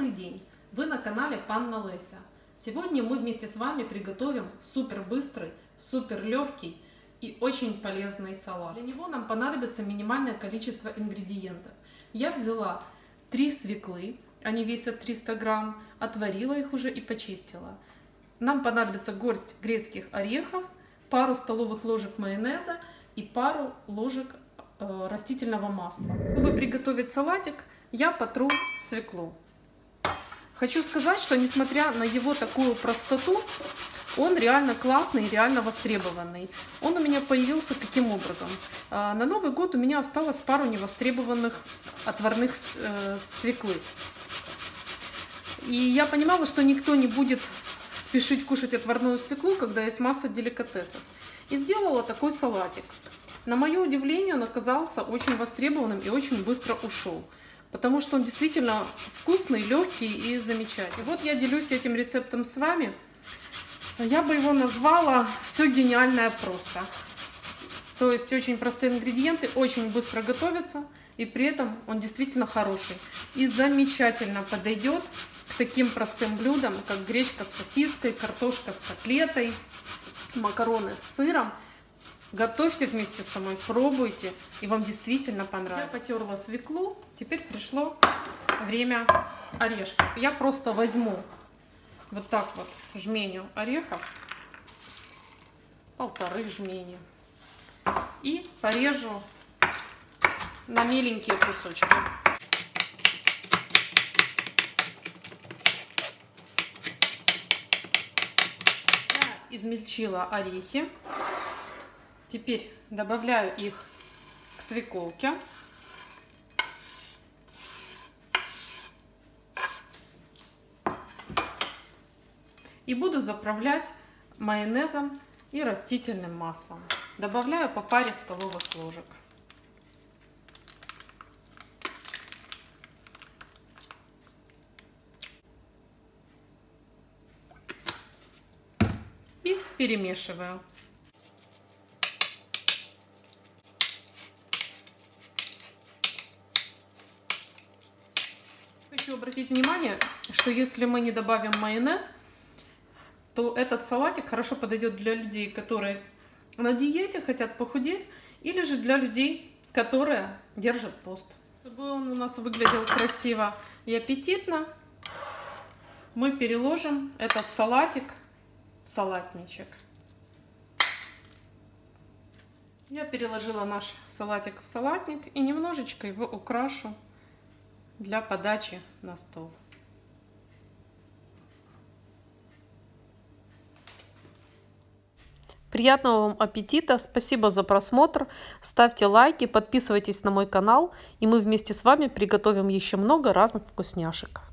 Добрый день! Вы на канале Панна Леся. Сегодня мы вместе с вами приготовим супер быстрый, супер легкий и очень полезный салат. Для него нам понадобится минимальное количество ингредиентов. Я взяла 3 свеклы, они весят 300 грамм, отварила их уже и почистила. Нам понадобится горсть грецких орехов, пару столовых ложек майонеза и пару ложек э, растительного масла. Чтобы приготовить салатик, я потру свеклу. Хочу сказать, что несмотря на его такую простоту, он реально классный реально востребованный. Он у меня появился каким образом? А, на Новый год у меня осталось пару невостребованных отварных э, свеклы. И я понимала, что никто не будет спешить кушать отварную свеклу, когда есть масса деликатесов. И сделала такой салатик. На мое удивление, он оказался очень востребованным и очень быстро ушел потому что он действительно вкусный, легкий и замечательный. Вот я делюсь этим рецептом с вами. Я бы его назвала «Все гениальное просто». То есть очень простые ингредиенты, очень быстро готовятся, и при этом он действительно хороший. И замечательно подойдет к таким простым блюдам, как гречка с сосиской, картошка с котлетой, макароны с сыром – Готовьте вместе со мной, пробуйте, и вам действительно понравится. Я потерла свеклу, теперь пришло время орешков. Я просто возьму вот так вот жменю орехов, полторы жмени, и порежу на меленькие кусочки. Я измельчила орехи. Теперь добавляю их к свеколке. И буду заправлять майонезом и растительным маслом. Добавляю по паре столовых ложек. И перемешиваю. Хочу обратить внимание, что если мы не добавим майонез, то этот салатик хорошо подойдет для людей, которые на диете, хотят похудеть, или же для людей, которые держат пост. Чтобы он у нас выглядел красиво и аппетитно, мы переложим этот салатик в салатничек. Я переложила наш салатик в салатник и немножечко его украшу для подачи на стол. Приятного вам аппетита, спасибо за просмотр, ставьте лайки, подписывайтесь на мой канал, и мы вместе с вами приготовим еще много разных вкусняшек.